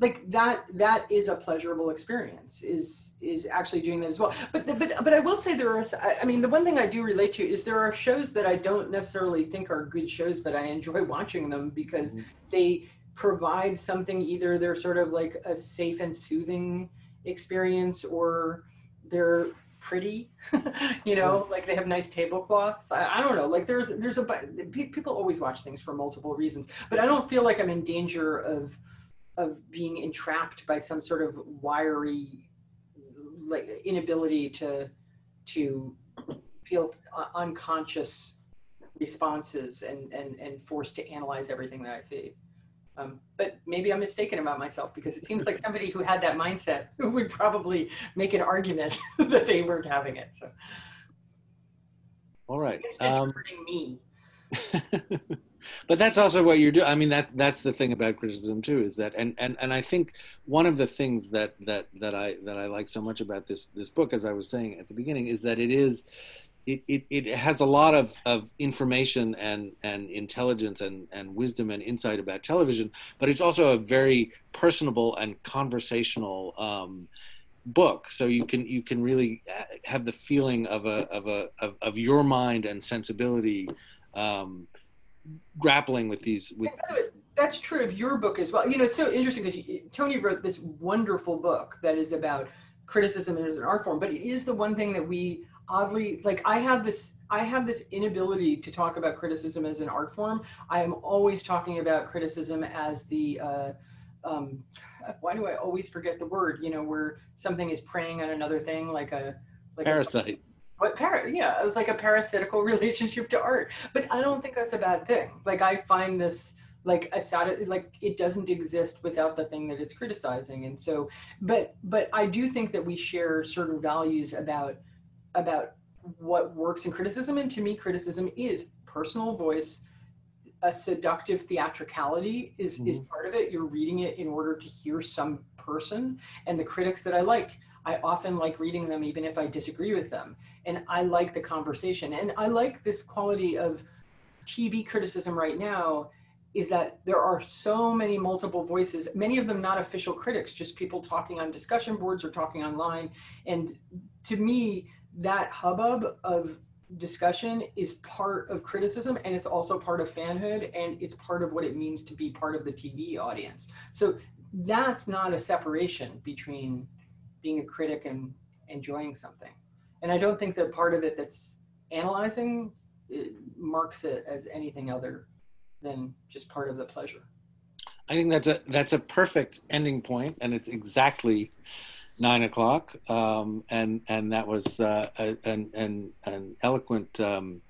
like that that is a pleasurable experience is is actually doing that as well. But but but i will say there are i mean the one thing i do relate to is there are shows that i don't necessarily think are good shows but i enjoy watching them because mm-hmm. they provide something either they're sort of like a safe and soothing experience or they're pretty [laughs] you know like they have nice tablecloths. I, I, don't know like there's there's a people always watch things for multiple reasons but i don't feel like i'm in danger of of being entrapped by some sort of wiry like inability to to feel unconscious responses and and and forced to analyze everything that I see. Um, but maybe I'm mistaken about myself because it seems like [laughs] somebody who had that mindset [laughs] would probably make an argument [laughs] that they weren't having it. So, all right. Interpreting me. But that's also what you're doing. I mean, that that's the thing about criticism too, is that, and and and I think one of the things that that that I that I like so much about this this book, as I was saying at the beginning, is that it is. It, it, it has a lot of, of information and, and intelligence and, and wisdom and insight about television, but it's also a very personable and conversational um, book. So you can you can really have the feeling of a of a of, of your mind and sensibility um, grappling with these. With that's true of your book as well. You know, it's so interesting because Tony wrote this wonderful book that is about criticism as an art form, but it is the one thing that we oddly like. I have this. I have this inability to talk about criticism as an art form. I am always talking about criticism as the uh, um, why do I always forget the word? You know, where something is preying on another thing, like a like parasite. A, what para? Yeah, it's like a parasitical [laughs] relationship to art. But I don't think that's a bad thing. Like I find this like a sati- like it doesn't exist without the thing that it's criticizing and so but but i do think that we share certain values about about what works in criticism and to me criticism is personal voice a seductive theatricality is mm-hmm. is part of it you're reading it in order to hear some person and the critics that i like I often like reading them, even if I disagree with them. And I like the conversation. And I like this quality of TV criticism right now is that there are so many multiple voices, many of them not official critics, just people talking on discussion boards or talking online. And to me, that hubbub of discussion is part of criticism and it's also part of fanhood and it's part of what it means to be part of the TV audience. So that's not a separation between being a critic and enjoying something. And I don't think that part of it that's analyzing it marks it as anything other than just part of the pleasure. I think that's a that's a perfect ending point, and it's exactly nine o'clock. Um, and and that was uh, a, an, an an eloquent um,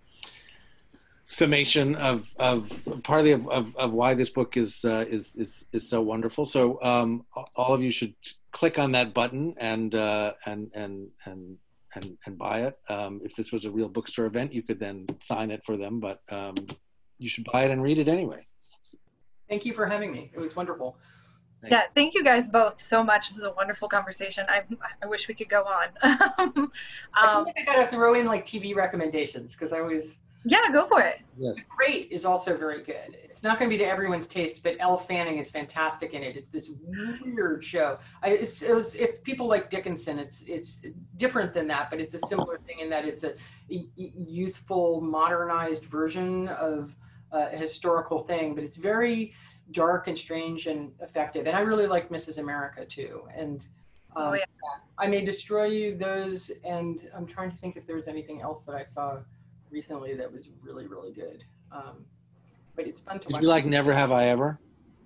summation of of partly of, of, of why this book is uh, is is is so wonderful. So um, all of you should click on that button and uh, and and and and and buy it. Um, if this was a real bookstore event, you could then sign it for them, but um, you should buy it and read it anyway. Thank you for having me. It was wonderful. Thank yeah, thank you guys both so much. This is a wonderful conversation. I, I wish we could go on. um, [laughs] I feel like I gotta throw in like TV recommendations because I always yeah, go for it. Yes. The Great is also very good. It's not going to be to everyone's taste, but Elle Fanning is fantastic in it. It's this weird show. I, it's, it's, if people like Dickinson, it's it's different than that, but it's a similar thing in that it's a, a youthful, modernized version of a historical thing, but it's very dark and strange and effective. And I really like Mrs. America too. And oh, um, oh, yeah. I may destroy you those, and I'm trying to think if there's anything else that I saw recently that was really really good. Um, but it's fun to Did watch. you like Never Have I Ever?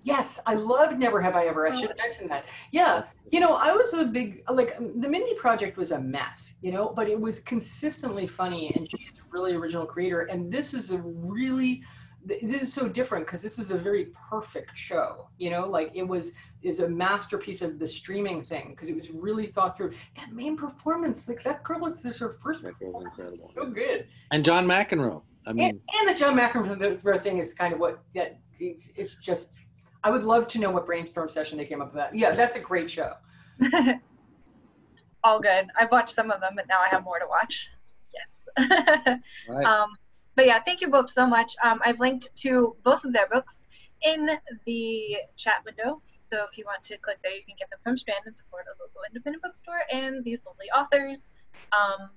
Yes, I loved Never Have I Ever. I should have mentioned that. Yeah, you know, I was a big like the Mindy Project was a mess, you know, but it was consistently funny, and she's a really original creator. And this is a really this is so different because this is a very perfect show you know? Like it was is a masterpiece of the streaming thing because it was really thought through. That main performance like that girl was this her first that girl's incredible. So good. And john mcenroe i mean and, and the john mcenroe thing is kind of what that it's, it's just i would love to know what brainstorm session they came up with that. Yeah that's a great show. [laughs] All good. I've watched some of them but now i have more to watch. Yes. [laughs] Right. um but yeah, thank you both so much. Um, I've linked to both of their books in the chat window. So if you want to click there, you can get them from Strand and support a local independent bookstore and these lovely authors. Um,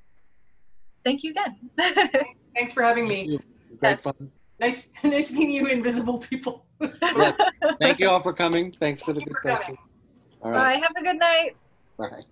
thank you again. [laughs] Thanks for having me. Yes. fun. Nice, [laughs] nice meeting you, invisible people. yeah. Thank you all for coming. Thanks for the good question. All right. Bye. Have a good night. Bye.